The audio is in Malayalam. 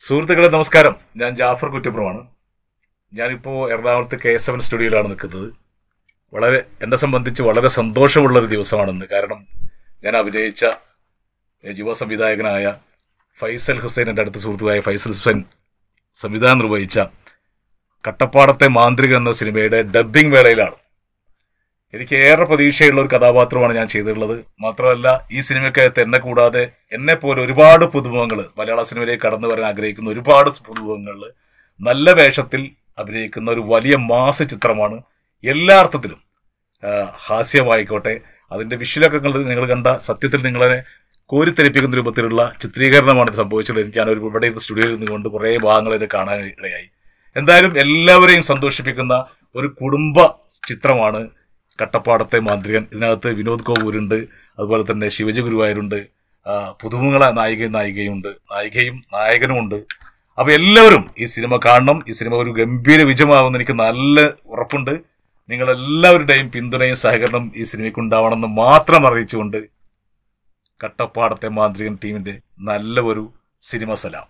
സുഹൃത്തുക്കളെ നമസ്കാരം. ഞാൻ ജാഫർ കുറ്റപ്പുറമാണ് ഞാനിപ്പോൾ എറണാകുളത്ത് കെ എസ് എൻ സ്റ്റുഡിയോയിലാണ് നിൽക്കുന്നത്. വളരെ എന്നെ സംബന്ധിച്ച് വളരെ സന്തോഷമുള്ള ഒരു ദിവസമാണെന്ന്. കാരണം ഞാൻ അഭിനയിച്ച യുവ സംവിധായകനായ ഫൈസൽ ഹുസൈൻ എന്റെ അടുത്ത സുഹൃത്തുവായ ഫൈസൽ ഹുസൈൻ സംവിധാനം നിർവഹിച്ച കട്ടപ്പാടത്തെ മാന്ത്രിക എന്ന സിനിമയുടെ ഡബ്ബിംഗ് വേളയിലാണ്. എനിക്ക് ഏറെ പ്രതീക്ഷയുള്ള ഒരു കഥാപാത്രമാണ് ഞാൻ ചെയ്തിട്ടുള്ളത്. മാത്രമല്ല ഈ സിനിമയ്ക്കകത്ത് എന്നെ കൂടാതെ എന്നെ പോലെ ഒരുപാട് പുതുമുഖങ്ങൾ മലയാള സിനിമയിലേക്ക് കടന്നു വരാൻ ആഗ്രഹിക്കുന്ന ഒരുപാട് പുതുമുഖങ്ങളിൽ നല്ല വേഷത്തിൽ അഭിനയിക്കുന്ന ഒരു വലിയ മാസ ചിത്രമാണ് എല്ലാ അർത്ഥത്തിലും. ഹാസ്യമായിക്കോട്ടെ അതിന്റെ വിഷ്വലൊക്കെ നിങ്ങൾ കണ്ട സത്യത്തിൽ നിങ്ങളെ കോരിത്തെപ്പിക്കുന്ന രൂപത്തിലുള്ള ചിത്രീകരണമാണ് സംഭവിച്ചത് എനിക്ക് ഞാൻ ഇവിടെ ഇരുന്ന് സ്റ്റുഡിയോയിൽ നിന്നുകൊണ്ട് കുറേ ഭാഗങ്ങൾ ഇത് കാണാൻ ഇടയായി. എന്തായാലും എല്ലാവരെയും സന്തോഷിപ്പിക്കുന്ന ഒരു കുടുംബ ചിത്രമാണ് കട്ടപ്പാടത്തെ മാന്ത്രികൻ. ഇതിനകത്ത് വിനോദ് കോവൂരുണ്ട്. അതുപോലെ തന്നെ ശിവജി ഗുരുവായൂരുണ്ട്. പുതുമുഖള നായിക നായികയുണ്ട്. നായികയും നായകനും ഉണ്ട് അപ്പോൾ എല്ലാവരും ഈ സിനിമ കാണണം. ഈ സിനിമ ഒരു ഗംഭീര വിജയമാകുമെന്ന് എനിക്ക് നല്ല ഉറപ്പുണ്ട്. നിങ്ങളെല്ലാവരുടെയും പിന്തുണയും സഹകരണം ഈ സിനിമയ്ക്ക് ഉണ്ടാവണമെന്ന് മാത്രം അറിയിച്ചുകൊണ്ട് കട്ടപ്പാടത്തെ മാന്ത്രികൻ ടീമിന്റെ നല്ല ഒരു സിനിമ സലാം.